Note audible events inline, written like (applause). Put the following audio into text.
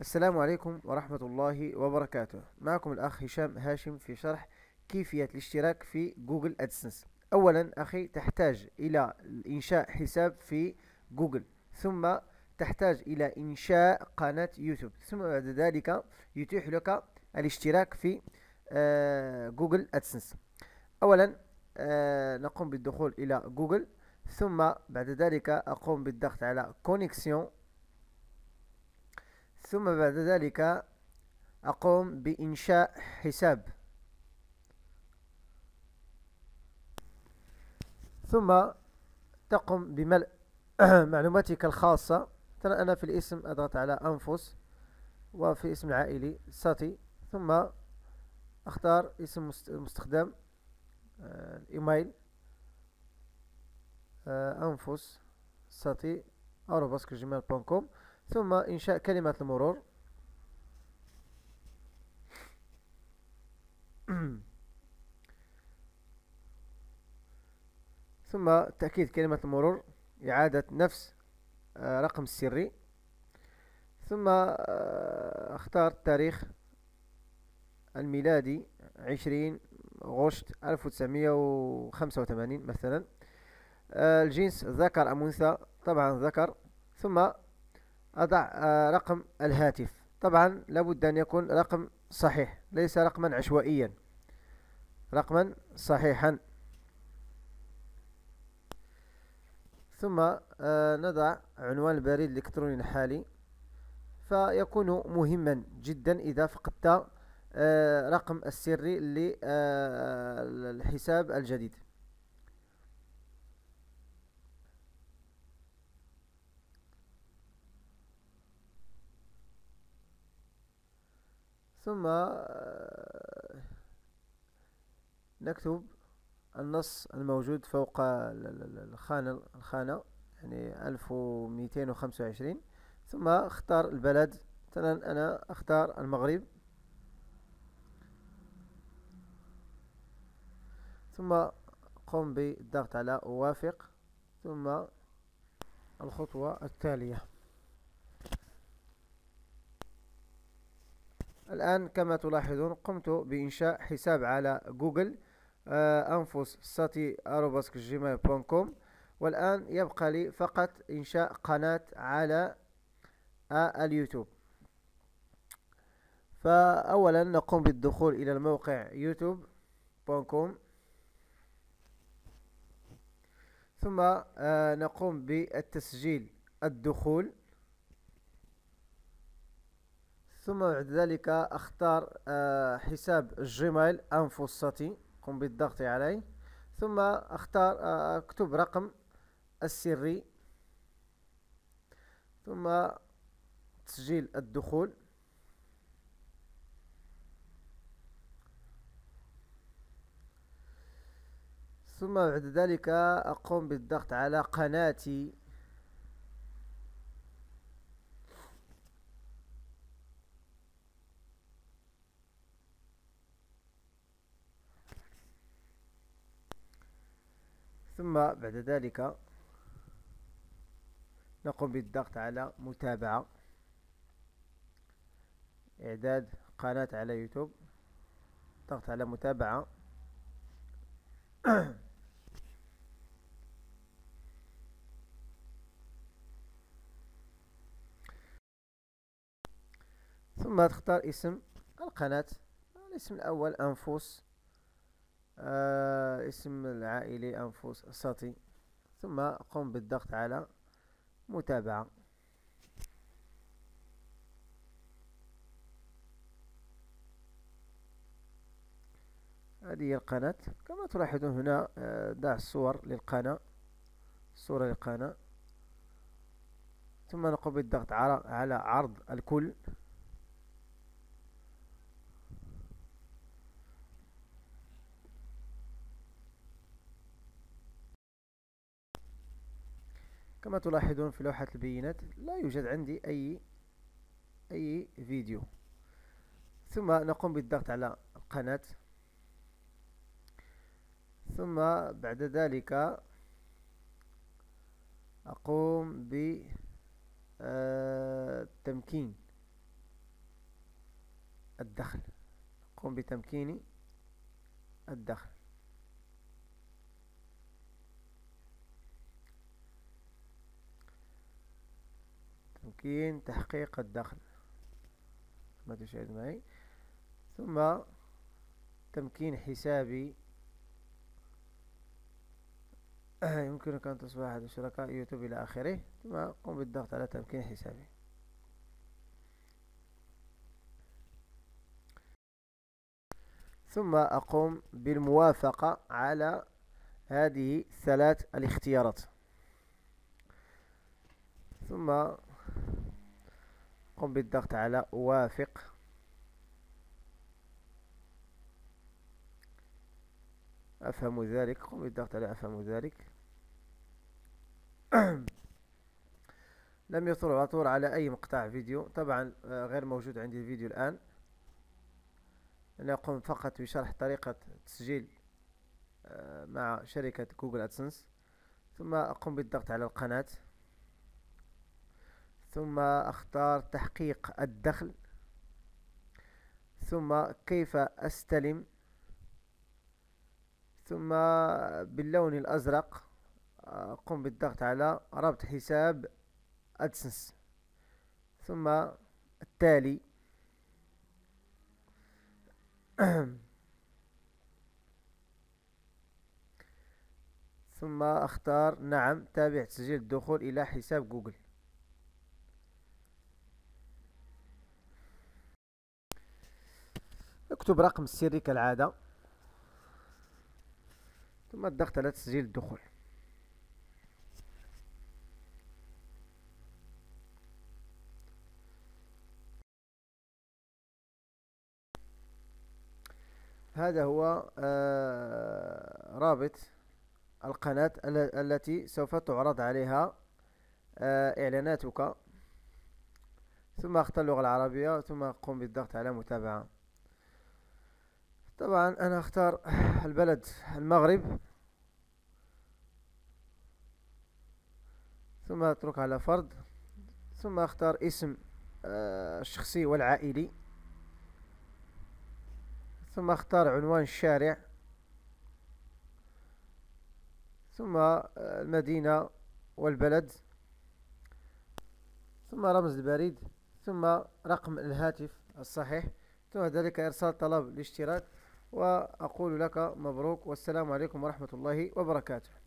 السلام عليكم ورحمة الله وبركاته. معكم الأخ هشام هاشم في شرح كيفية الاشتراك في Google AdSense. أولا أخي تحتاج إلى إنشاء حساب في جوجل ثم تحتاج إلى إنشاء قناة يوتيوب ثم بعد ذلك يتيح لك الاشتراك في آه، Google AdSense. أولا آه، نقوم بالدخول إلى جوجل ثم بعد ذلك أقوم بالضغط على connexion ثم بعد ذلك أقوم بإنشاء حساب. ثم تقوم بملء (clears throat) معلوماتك الخاصة. ترى أنا في الاسم أضغط على أنفس وفي اسم العائلي ساتي ثم أختار اسم المستخدم آه، الإيميل آه، أنفس ساتي arobase Gmail com ثم إنشاء كلمة المرور. (clears throat) ثم تأكيد كلمة المرور إعادة نفس آه، رقم السري ثم آه، أختار التاريخ الميلادي عشرين غشت ألف وتسعمية وخمسة وثمانين مثلا. آه، الجنس ذكر أم أنثى طبعا ذكر. ثم أضع آه، رقم الهاتف. طبعا لابد أن يكون رقم صحيح ليس رقما عشوائيا. رقما صحيحا. ثم آه، نضع عنوان البريد الإلكتروني الحالي. فيكون مهما جدا إذا فقدت آه، رقم السري للحساب الجديد. ثم آه، نكتب النص الموجود فوق الخانة الخانة يعني ألف ومئتين وخمسة وعشرين. ثم اختار البلد. مثلا أنا أختار المغرب. ثم قم بالضغط على أوافق ثم الخطوة التالية. الآن كما تلاحظون قمت بإنشاء حساب على جوجل آه، أنفس ساتي arobase Gmail com والآن يبقى لي فقط إنشاء قناة على آه، اليوتيوب. فأولا نقوم بالدخول إلى الموقع YouTube com ثم آه، نقوم بالتسجيل الدخول. ثم بعد ذلك أختار آه، حساب ال Gmail أنفوساتي قم بالضغط عليه ثم أختار آه، أكتب رقم السري. ثم تسجيل الدخول. ثم بعد ذلك أقوم بالضغط على قناتي. ثم بعد ذلك نقوم بالضغط على متابعة. إعداد قناة على يوتيوب. ضغط على متابعة. (coughs) ثم تختار اسم القناة. الاسم الأول أنفس آه اسم العائلي أنفس ساتي ثم قم بالضغط على متابعة. هذه هي القناة. كما تلاحظون هنا آه ضع الصور للقناة صورة للقناة. ثم نقوم بالضغط على عرض الكل. كما تلاحظون في لوحة البيانات لا يوجد عندي أي أي فيديو. ثم نقوم بالضغط على القناة ثم بعد ذلك أقوم بالتمكين الدخل. قم بتمكين الدخل. تمكين تحقيق الدخل. ما تشاهد معي. ثم تمكين حسابي. (clears throat) يمكنك أن تصبح أحد شركاء يوتيوب إلى آخره. ثم قم بالضغط على تمكين حسابي. ثم أقوم بالموافقة على هذه ثلاث الاختيارات. ثم قم بالضغط على أوافق أفهم ذلك. قم بالضغط على أفهم ذلك. (clears throat) لم يطر عطور على أي مقطع فيديو. طبعا آه، غير موجود عندي الفيديو الآن. أنا أقوم فقط بشرح طريقة تسجيل آه، مع شركة جوجل أدسنس. ثم أقوم بالضغط على القناة. ثم أختار تحقيق الدخل ثم كيف أستلم ثم باللون الأزرق أقوم بالضغط على ربط حساب أدسنس ثم التالي (clears throat) ثم أختار نعم تابع تسجيل الدخول إلى حساب جوجل. اكتب رقم السري كالعادة. ثم الضغط على تسجيل الدخول. هذا هو آه، رابط القناة التي سوف تعرض عليها آه، إعلاناتك. ثم اختار اللغة العربية ثم قم بالضغط على متابعة. طبعا أنا أختار (sighs) البلد المغرب. ثم أترك على فرد ثم أختار اسم آه، الشخصي والعائلي. ثم أختار عنوان الشارع. ثم المدينة والبلد. ثم رمز البريد. ثم رقم الهاتف الصحيح. ثم ذلك إرسال طلب الاشتراك. وأقول لك مبروك والسلام عليكم ورحمة الله وبركاته.